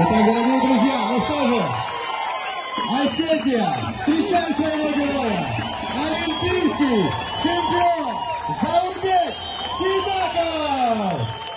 Итак, дорогие друзья, ну что же, Осетия, встречай своего героя, олимпийский чемпион Заурбек Сидаков!